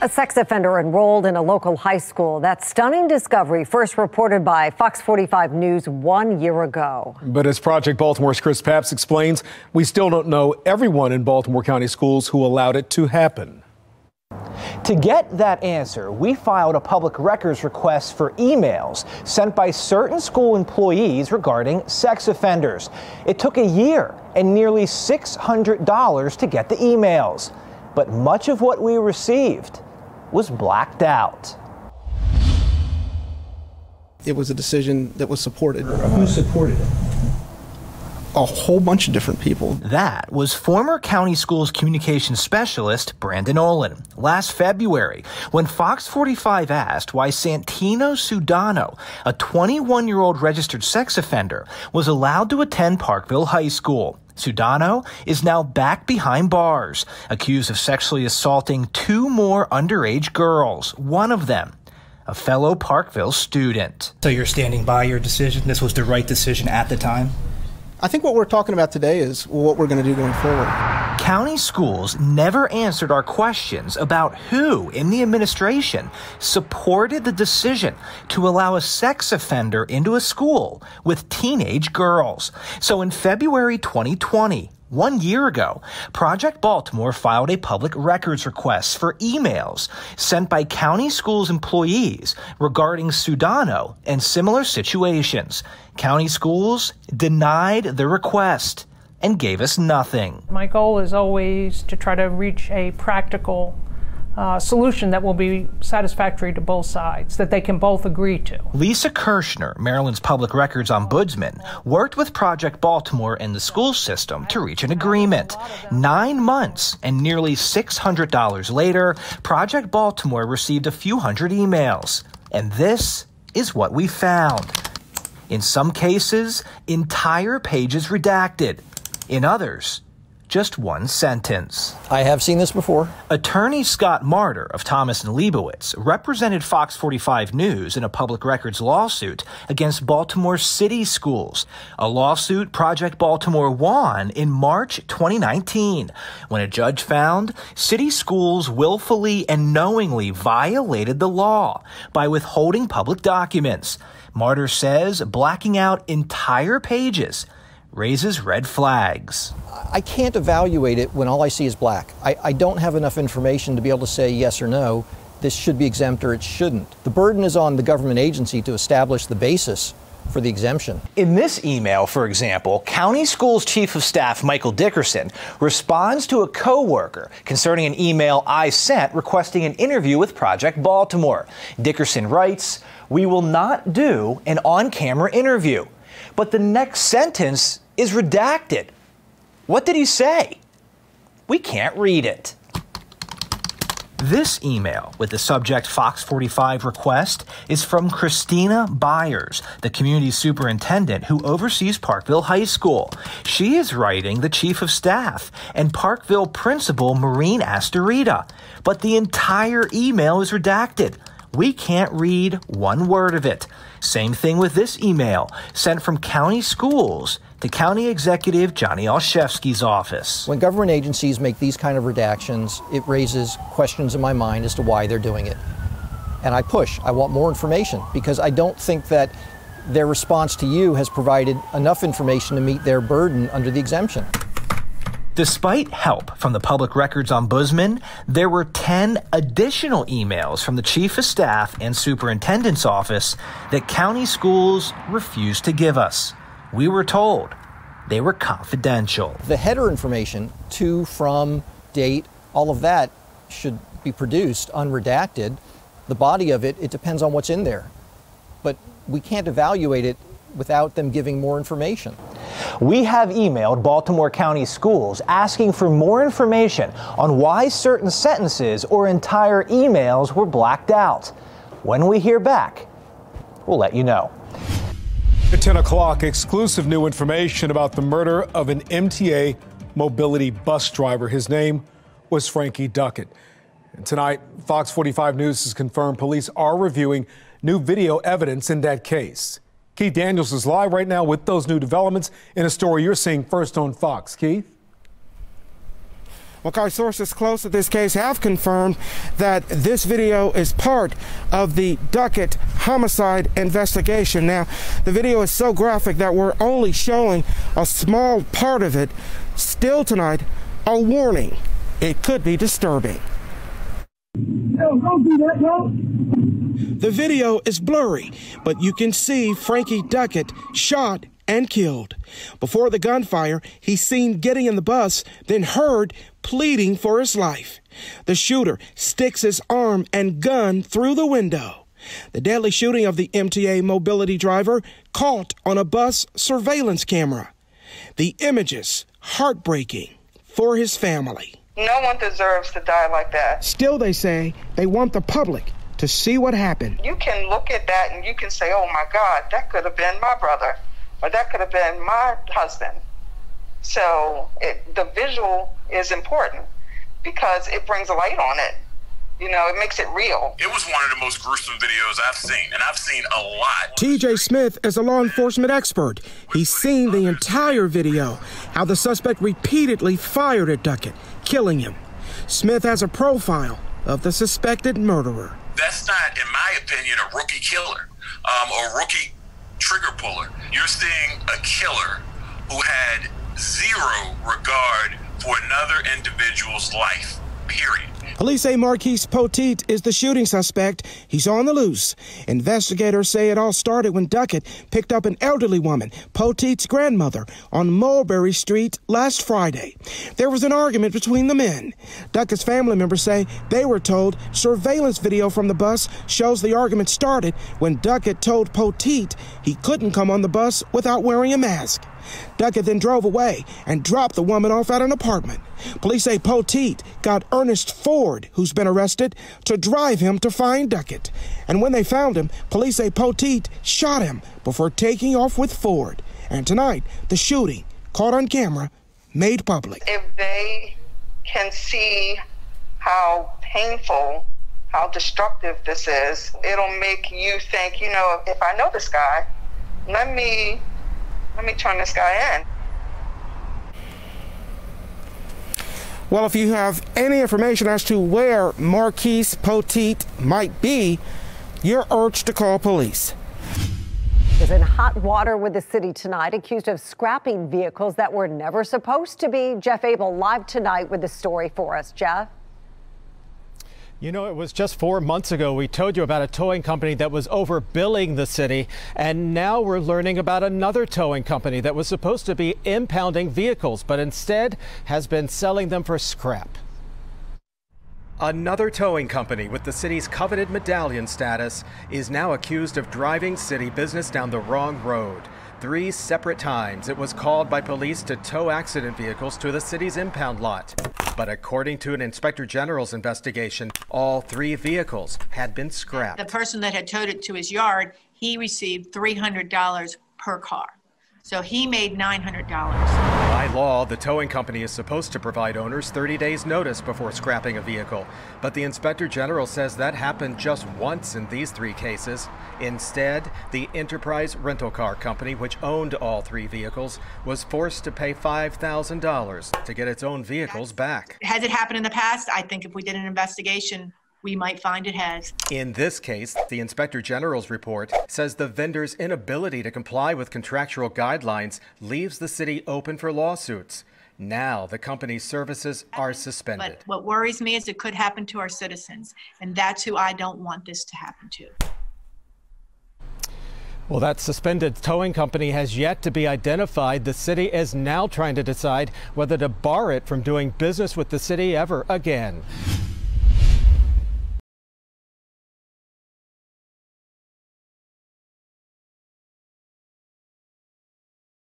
A sex offender enrolled in a local high school. That stunning discovery first reported by Fox 45 News one year ago. But as Project Baltimore's Chris Papst explains, we still don't know everyone in Baltimore County schools who allowed it to happen. To get that answer, we filed a public records request for emails sent by certain school employees regarding sex offenders. It took a year and nearly $600 to get the emails. But much of what we received was blacked out. It was a decision that was supported. Who supported it? A whole bunch of different people. That was former county schools communications specialist Brandon Oland last February when Fox 45 asked why Santino Sudano, a 21 year old registered sex offender, was allowed to attend Parkville High School. Sudano is now back behind bars, accused of sexually assaulting two more underage girls, one of them a fellow Parkville student. So you're standing by your decision? This was the right decision at the time? I think what we're talking about today is what we're going to do going forward. County schools never answered our questions about who in the administration supported the decision to allow a sex offender into a school with teenage girls. So in February 2020, one year ago, Project Baltimore filed a public records request for emails sent by county schools employees regarding Sudano and similar situations. County schools denied the request and gave us nothing. My goal is always to try to reach a practical uh, solution that will be satisfactory to both sides, that they can both agree to. Lisa Kirschner, Maryland's public records ombudsman, worked with Project Baltimore and the school system to reach an agreement. Nine months and nearly $600 later, Project Baltimore received a few hundred emails. And this is what we found. In some cases, entire pages redacted. In others, just one sentence. I have seen this before. Attorney Scott Marder of Thomas and Libowitz represented Fox 45 News in a public records lawsuit against Baltimore City Schools, a lawsuit Project Baltimore won in March 2019 when a judge found city schools willfully and knowingly violated the law by withholding public documents. Marder says blacking out entire pages raises red flags. I can't evaluate it when all I see is black. I, I, don't have enough information to be able to say yes or no, this should be exempt or it shouldn't. The burden is on the government agency to establish the basis for the exemption. In this email, for example, County Schools Chief of Staff Michael Dickerson responds to a coworker concerning an email I sent requesting an interview with Project Baltimore. Dickerson writes, "We will not do an on-camera interview." But the next sentence is redacted. What did he say? We can't read it. This email with the subject Fox 45 request is from Christina Byers, the community superintendent who oversees Parkville High School. She is writing the chief of staff and Parkville principal Maureen Astorita, but the entire email is redacted. We can't read one word of it. Same thing with this email sent from county schools to County Executive Johnny Olszewski's office. When government agencies make these kind of redactions, it raises questions in my mind as to why they're doing it. And I push. I want more information because I don't think that their response to you has provided enough information to meet their burden under the exemption. Despite help from the Public Records Ombudsman, there were 10 additional emails from the Chief of Staff and Superintendent's Office that county schools refused to give us. We were told they were confidential. The header information, to, from, date, all of that should be produced unredacted. The body of it, it depends on what's in there. But we can't evaluate it without them giving more information. We have emailed Baltimore County Schools asking for more information on why certain sentences or entire emails were blacked out. When we hear back, we'll let you know. At 10 o'clock, exclusive new information about the murder of an MTA mobility bus driver. His name was Frankye Duckett. And tonight, Fox 45 News has confirmed police are reviewing new video evidence in that case. Keith Daniels is live right now with those new developments in a story you're seeing first on Fox. Keith? Well, our sources close to this case have confirmed that this video is part of the Duckett homicide investigation. Now, the video is so graphic that we're only showing a small part of it. Still tonight, a warning. It could be disturbing. No, don't do that, no. The video is blurry, but you can see Frankye Duckett shot and killed. Before the gunfire, he's seen getting in the bus, then heard pleading for his life. The shooter sticks his arm and gun through the window. The deadly shooting of the MTA mobility driver caught on a bus surveillance camera. The images heartbreaking for his family. No one deserves to die like that. Still, they say they want the public to see what happened. You can look at that and you can say, oh my God, that could have been my brother or that could have been my husband. So it, the visual is important because it brings a light on it. You know, it makes it real. It was one of the most gruesome videos I've seen, and I've seen a lot. TJ Smith is a law enforcement expert. He's seen the entire video, how the suspect repeatedly fired at Duckett, killing him. Smith has a profile of the suspected murderer. That's not, in my opinion, a rookie killer um, or rookie trigger puller. You're seeing a killer who had zero regard for another individual's life. Police say Marquise Poteet is the shooting suspect. He's on the loose. Investigators say it all started when Duckett picked up an elderly woman, Poteet's grandmother, on Mulberry Street last Friday. There was an argument between the men. Duckett's family members say they were told surveillance video from the bus shows the argument started when Duckett told Poteet he couldn't come on the bus without wearing a mask. Duckett then drove away and dropped the woman off at an apartment. Police say Poteet got Ernest Ford, who's been arrested, to drive him to find Duckett. And when they found him, police say Poteet shot him before taking off with Ford. And tonight, the shooting, caught on camera, made public. If they can see how painful, how destructive this is, it'll make you think, you know, if I know this guy, let me let me turn this guy in. Well, if you have any information as to where Marquise Poteet might be, you're urged to call police. Is in hot water with the city tonight, accused of scrapping vehicles that were never supposed to be. Jeff Abel live tonight with the story for us. Jeff? You know, it was just four months ago we told you about a towing company that was overbilling the city, and now we're learning about another towing company that was supposed to be impounding vehicles, but instead has been selling them for scrap. Another towing company with the city's coveted medallion status is now accused of driving city business down the wrong road. Three separate times it was called by police to tow accident vehicles to the city's impound lot. But according to an inspector general's investigation, all three vehicles had been scrapped. The person that had towed it to his yard, he received $300 per car. So he made $900. By law, the towing company is supposed to provide owners 30 days notice before scrapping a vehicle. But the inspector general says that happened just once in these three cases. Instead, the Enterprise Rental Car Company, which owned all three vehicles, was forced to pay $5,000 to get its own vehicles back. Has it happened in the past? I think if we did an investigation, we might find it has. In this case, the Inspector General's report says the vendor's inability to comply with contractual guidelines leaves the city open for lawsuits. Now the company's services are suspended. But what worries me is it could happen to our citizens, and that's who I don't want this to happen to. Well, that suspended towing company has yet to be identified. The city is now trying to decide whether to bar it from doing business with the city ever again.